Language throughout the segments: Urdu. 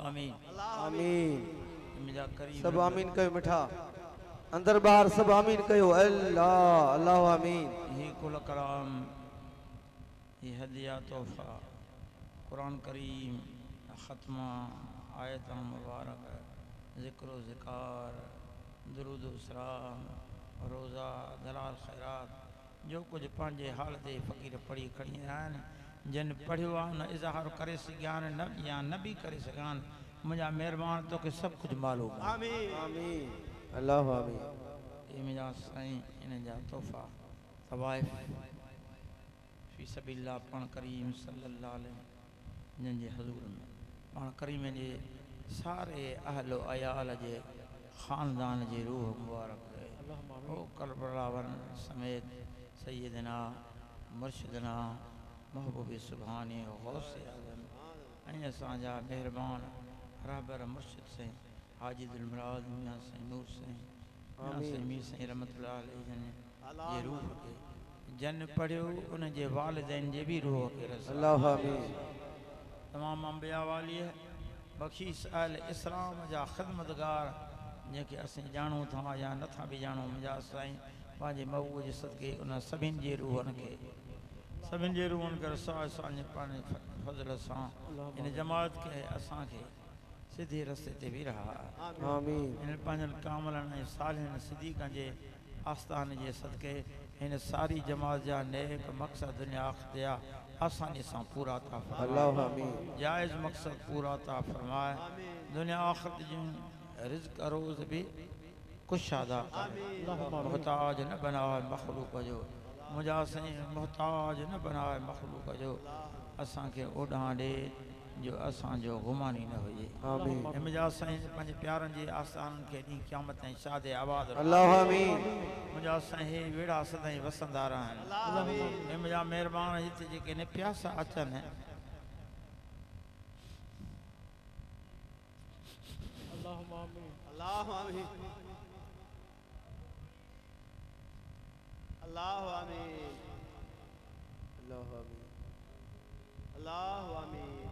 آمین۔ آمین۔ سب آمین کہو مٹھا۔ اندر باہر سب آمین کہو۔ اللہ اللہ آمین۔ یہ کل کرام یہ ہدیہ تحفہ۔ قرآن کریم ختمہ آیت مبارک ذکر و ذکار درود و سلام روزہ دلال خیرات جو کچھ پانچے حال دے فقیر پڑھی کھڑی ہیں۔ جن پڑھیو آن اظہار کرے سگیان نہ یا نبی کرے سگان مجھا مہربان تو کہ سب کچھ معلوم ہے آمین۔ اللہ آمین۔ یہ مجھا سائیں انہیں جا تحفہ طوائف فی سبیل اللہ پان کریم صلی اللہ علیہ جن جے حضور میں۔ پان کریم جے سارے اہل و عیال جے خاندان جے روح مبارک رہے۔ او کربلا ورن سمیت سیدنا مرشدنا محبوبی سبحانی غوث اعظم۔ این سانجا مہربان رہبر مرشد سے حاجی دلمراد میاں سے نور سے میاں سے رحمت اللہ علیہ یہ روح کے جن پڑھو ان جے والدین جے بھی روح کے رسول اللہ آمین تمام انبیاء والی ہے بخشیس اہل اسلام جا خدمتگار جنکہ اسیں جانوں تھا یا نہ بھی جانوں مجا سائیں پانجے مئو جے صدقے ان سبھین جے روحن کے سبن جے روحن کر سا اسان جے پانے فضل سان ان جماعت کے اسان کے سیدھے رستے تے بھی رہا۔ آمین۔ ان پانجل کاملن صالحن صدیقن جے آستان جے صدقے ان ساری جماعت جا نیک مقصد دنیا اختیا آسانی سان پورا عطا فرمائے۔ آمین۔ جائز مقصد پورا عطا فرمائے۔ دنیا آخرت جن رزق روز بھی کشادہ محتاج نہ بنا مخلوق جو۔ مجھا سائیں محتاج نہ بنائے مخلوق جو اساں کے اوڈاں دے جو اساں جو غمانی نہ ہوئے مجھا سائیں پنج پیارن جی آستان کے دی قیامت تائیں شاد آباد اللہ آمین مجھا سائیں ویڑا سدائیں وسندار ہیں مجھا مہربان جتے جے کہ نے پیاسا اچن ہیں اللهم آمين اللهم آمين اللہو امین اللہو امین اللہو امین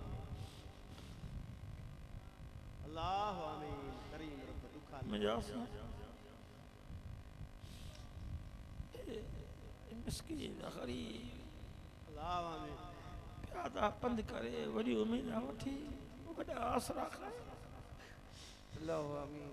اللہو امین کریم رب دکانا مجاز اے مسکین اخری اللہو امین کیا تھا بند کرے وڑی امید اوتي او کڑا اسرا کرے اللہو امین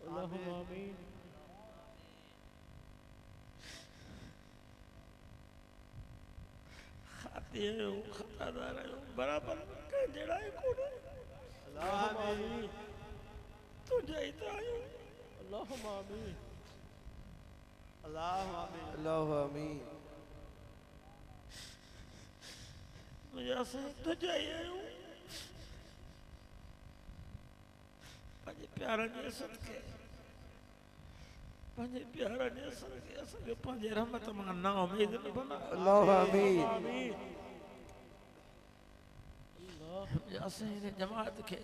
اللہم آمین. خاتے ہیں ہوں خطا دار ہیں ہوں برابر کہیں جڑا ہے کون ہے؟ اللہم آمین. تو جائی تا ہے ہوں اللہم آمین. اللہم آمین. اللہم آمین. مجھا سے تو جائی ہے ہوں پنجے پیاران جے صدقے پنجے پیاران جے صدقے اسلے پنجے رحمت مگا نا امید نہیں بنا اللہ امید اسلے جماعت کے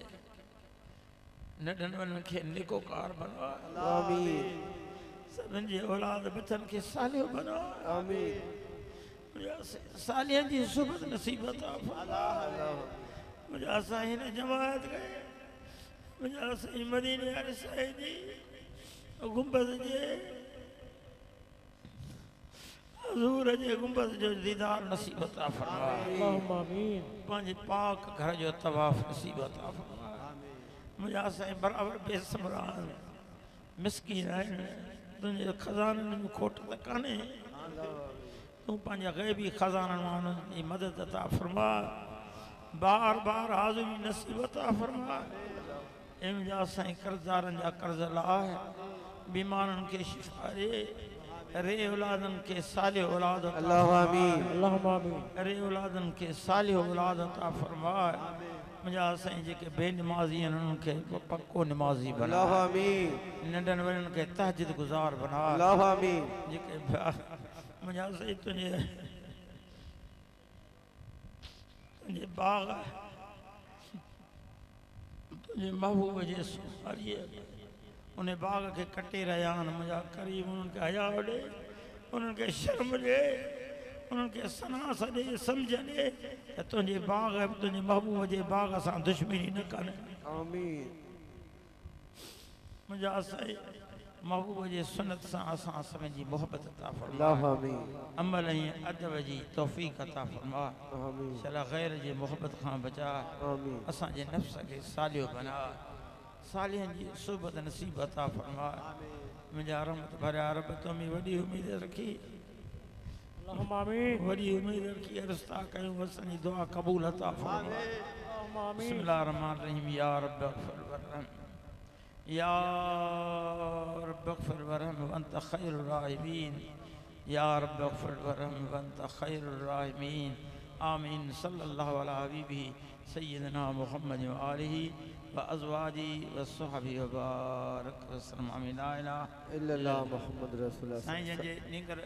ندن ونن کے نکو کار بنوا اللہ امید سبن جے اولاد بچن کے صالح بنوا امید سالیہ جی صحبت نصیبت آفا مجھا ساہی نے جماعت گئے مجھا سی مدینہ آر سائدی جی، گمبت جے جی۔ حضور جی، جے گمبت جو دیدار نصیب عطا فرمائے۔ پانچ پاک گھر جو تواف نصیب عطا فرمائے۔ مجھا سی برابر بے سمران مسکین آئین دنجے خزان میں کھوٹ دکانے تو پانچ غیبی خزان مانو مدد عطا فرمائے۔ بار بار حضور نصیب عطا فرمائے۔ امجا سائیں کرزارن جا کرزلا ہے بیمانن کے شفارے رے اولادن کے صالح اولاد عطا فرمائے۔ اللہم آمین۔ رے اولادن کے صالح اولاد عطا فرمائے۔ مجھا سائیں جے کے بے نمازی ہیں انہوں کے پکو نمازی بنا۔ اللہ آمین۔ ننڈن ورن کے تحجد گزار بنا۔ اللہ آمین۔ جی جے کے بے مجھا سائیں تنجھے تنجھے باغ ہے۔ جی محبوب جی ساریے انہیں باغ کے کٹے ریان مجھا قریب ان کے حیا ڈے ان کے شرم دے ان کے سنا سڈے سمجھ ڈے تجھے جی باغ تجھے جی محبوب کے جی، باغ سے دشمنی نہ کریں۔ آمین۔ مجھا سائیں محبوب جي سنت سان اسان سمن جي محبت عطا فرما اللہ آمین۔ عمل ہیں ادب جي توفیق عطا فرما آمین۔ شلا غیر جي محبت خان بچا۔ آمین۔ اسان جي نفس کي صالح بنا۔ صالحن جي صحبت نصیب عطا فرما آمین۔ منجا رحمت بھريا رب تو مي وڏي اميد رکي اللهم آمين وڏي اميد رکي رستا ڪيو اسان جي دعا قبول عطا فرما آمين اللهم آمين بسم الله الرحمن الرحيم يا رب اغفر ورحم يا رب اغفر ورحم وأنت خير الراحمين. يا رب اغفر ورحم وأنت خير الراحمين. آمين. صلى الله على حبيبه سيدنا محمد وآله وأزواجه وصحبه وبارك وسلم. آمين. لا إله إلا الله. محمد رسول الله.